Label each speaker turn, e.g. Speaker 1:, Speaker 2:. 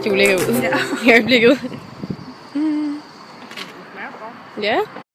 Speaker 1: rigtig ulækker ud ja. i øjeblikket. Ja. Mm.